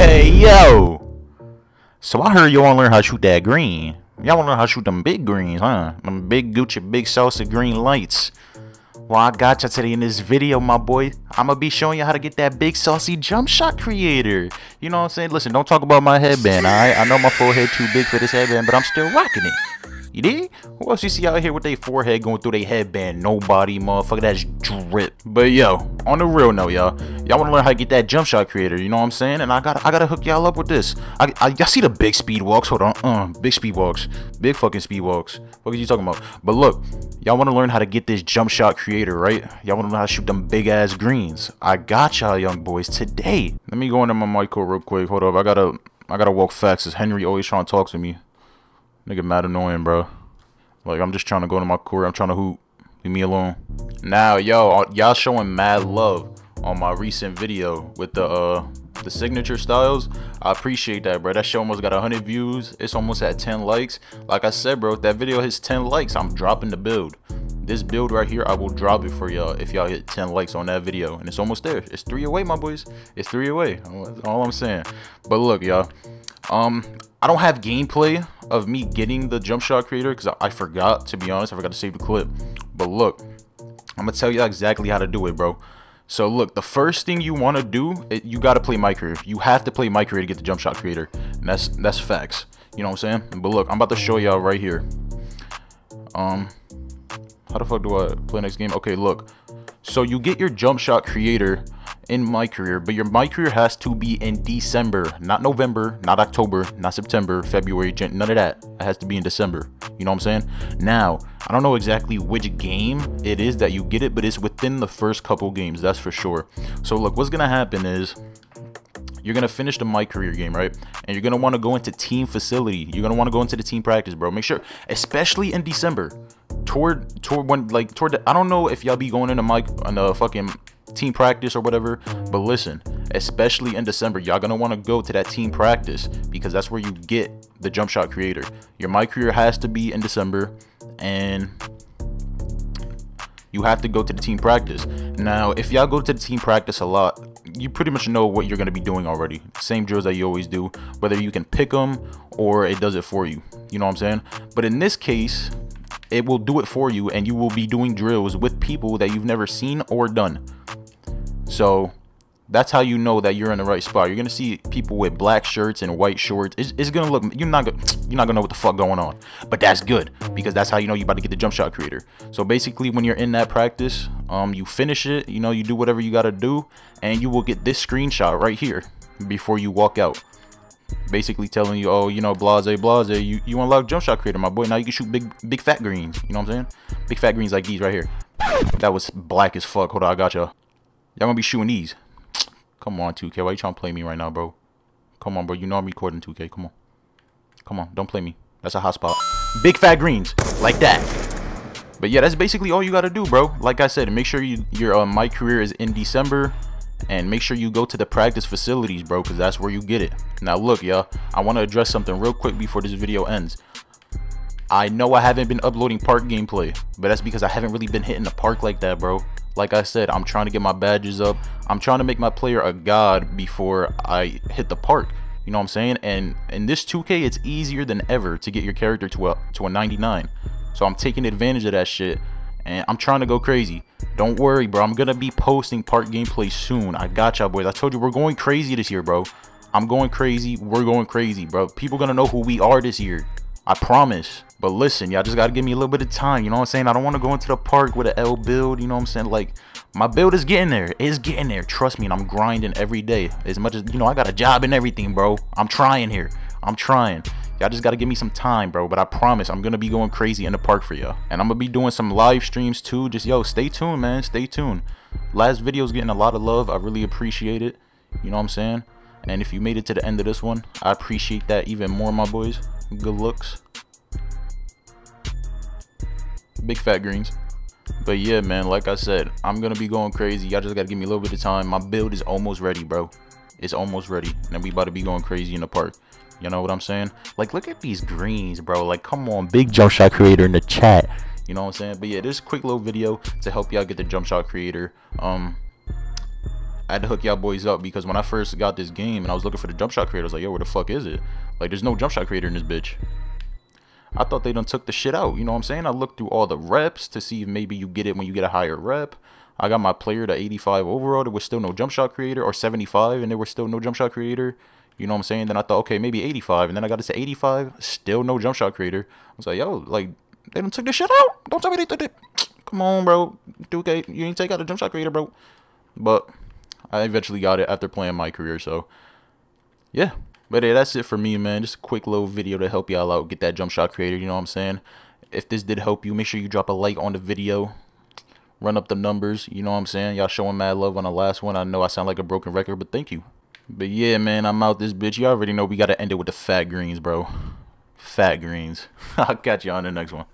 Hey, yo! So I heard you want to learn how to shoot that green. Y'all want to learn how to shoot them big greens, huh? Them big Gucci, big salsa green lights. Well, I got you today in this video, my boy. I'm going to be showing you how to get that big saucy jump shot creator. You know what I'm saying? Listen, don't talk about my headband, alright? I know my forehead too big for this headband, but I'm still rocking it. You did? Who else you see out here with their forehead going through their headband? Nobody, motherfucker. That's drip. But yo, on the real note, y'all, y'all want to learn how to get that jump shot creator? You know what I'm saying? And I got, I gotta hook y'all up with this. I, I, y'all see the big speed walks? Hold on, uh, big speed walks, big fucking speed walks. What are you talking about? But look, y'all want to learn how to get this jump shot creator, right? Y'all want to learn how to shoot them big ass greens? I got y'all, young boys, today. Let me go into my Michael real quick. Hold up, I gotta, I gotta walk facts. Cause Henry always trying to talk to me. Nigga, mad annoying, bro. Like, I'm just trying to go to my court. I'm trying to hoop. Leave me alone. Now, yo, y'all showing mad love on my recent video with the uh the signature styles. I appreciate that bro. That show almost got 100 views. It's almost at 10 likes. Like i said bro if that video hits 10 likes i'm dropping the build. This build right here i will drop it for y'all if y'all hit 10 likes on that video. And it's almost there. It's three away my boys. It's three away. That's all i'm saying. But look y'all um i don't have gameplay of me getting the jump shot creator because I, I forgot to be honest. I forgot to save the clip. But look i'm gonna tell you exactly how to do it bro. So look the first thing you want to do it, you got to play my career. You have to play my career to get the jump shot creator. And that's that's facts. You know what i'm saying? But look i'm about to show y'all right here. Um how the fuck do i play next game? Okay look. So you get your jump shot creator in my career, but your my career has to be in December, not November, not October, not September, February, none of that. It has to be in December. You know what I'm saying? Now, I don't know exactly which game it is that you get it, but it's within the first couple games, that's for sure. So look, what's gonna happen is you're gonna finish the my career game right and you're gonna want to go into team facility you're gonna want to go into the team practice bro make sure especially in december toward toward when like toward the, i don't know if y'all be going into my on the fucking team practice or whatever. But listen, especially in December, y'all gonna want to go to that team practice because that's where you get the jump shot creator. Your my career has to be in December, and you have to go to the team practice. Now, if y'all go to the team practice a lot, you pretty much know what you're gonna be doing already. Same drills that you always do, whether you can pick them or it does it for you. You know what I'm saying? But in this case, it will do it for you and you will be doing drills with people that you've never seen or done. So that's how you know that you're in the right spot. You're gonna see people with black shirts and white shorts. It's, it's gonna look you're not gonna you're not gonna know what the fuck going on. But that's good because that's how you know you're about to get the jump shot creator. So basically, when you're in that practice, um, you finish it. You know, you do whatever you gotta do, and you will get this screenshot right here before you walk out. Basically telling you, oh, you know, blase, blase, you you unlock jump shot creator, my boy. Now you can shoot big big fat greens. You know what I'm saying? Big fat greens like these right here. That was black as fuck. Hold on, I got y'all. Y'all gonna be shooting these. Come on, 2K. Why you trying to play me right now, bro? Come on, bro. You know I'm recording 2K. Come on. Come on. Don't play me. That's a hot spot. Big fat greens. Like that. But yeah, that's basically all you gotta do, bro. Like I said, make sure you your uh, my career is in December. And make sure you go to the practice facilities, bro, because that's where you get it. Now, look, y'all. I want to address something real quick before this video ends. I know I haven't been uploading park gameplay, but that's because I haven't really been hitting the park like that, bro. Like I said, I'm trying to get my badges up. I'm trying to make my player a god before I hit the park. You know what I'm saying? And in this 2K, it's easier than ever to get your character to a to a 99. So I'm taking advantage of that shit, and I'm trying to go crazy. Don't worry, bro. I'm gonna be posting park gameplay soon. I got y'all, boys. I told you we're going crazy this year, bro. I'm going crazy. We're going crazy, bro. People gonna know who we are this year. I promise. But listen, y'all just gotta give me a little bit of time. You know what I'm saying? I don't want to go into the park with an L build. You know what I'm saying? Like, my build is getting there. It's getting there. Trust me, and I'm grinding every day. As much as, you know, I got a job and everything, bro. I'm trying here. I'm trying. Y'all just gotta give me some time, bro. But I promise, I'm gonna be going crazy in the park for y'all. And I'm gonna be doing some live streams too. Just, yo, stay tuned, man. Stay tuned. Last video's getting a lot of love. I really appreciate it. You know what I'm saying? And if you made it to the end of this one, I appreciate that even more, my boys. Good looks. Big fat greens. But yeah, man, like I said, I'm going to be going crazy. Y'all just got to give me a little bit of time. My build is almost ready, bro. It's almost ready. And we about to be going crazy in the park. You know what I'm saying? Like, look at these greens, bro. Like, come on. Big jump shot creator in the chat. You know what I'm saying? But yeah, this quick little video to help y'all get the jump shot creator. Um, I had to hook y'all boys up because when I first got this game and I was looking for the jump shot creator, I was like, yo, where the fuck is it? Like, there's no jump shot creator in this bitch. I thought they done took the shit out. You know what I'm saying? I looked through all the reps to see if maybe you get it when you get a higher rep. I got my player to 85 overall. There was still no jump shot creator or 75 and there was still no jump shot creator. You know what I'm saying? Then I thought, okay, maybe 85. And then I got it to 85. Still no jump shot creator. I was like, yo, like, they done took this shit out. Don't tell me they took it. Come on, bro. Duke, you ain't take out the jump shot creator, bro. But I eventually got it after playing my career. So, yeah. But hey, that's it for me, man. Just a quick little video to help y'all out. Get that jump shot creator, you know what I'm saying? If this did help you, make sure you drop a like on the video. Run up the numbers, you know what I'm saying? Y'all showing mad love on the last one. I know I sound like a broken record, but thank you. But yeah, man, I'm out this bitch. You already know we got to end it with the fat greens, bro. Fat greens. I'll catch you on the next one.